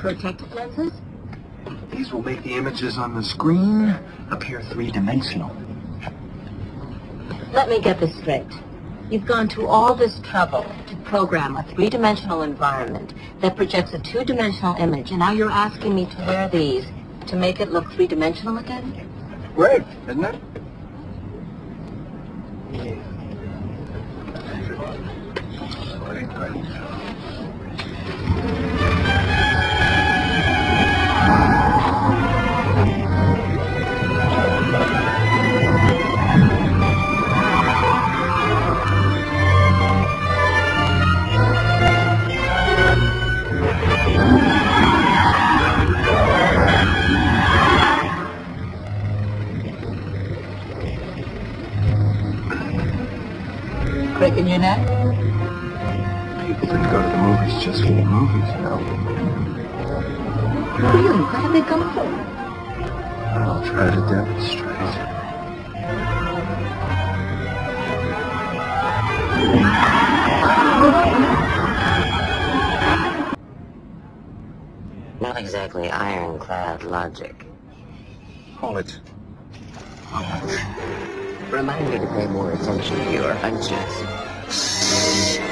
Protective lenses? These will make the images on the screen appear three-dimensional. Let me get this straight. You've gone to all this trouble to program a three-dimensional environment that projects a two-dimensional image, and now you're asking me to wear these to make it look three-dimensional again? Great, isn't it? In your neck? People didn't go to the movies just for the movies, you know. Really? What did they come for? I'll try to demonstrate. Not exactly ironclad logic. Call it. Remind me to pay more attention to your hunches.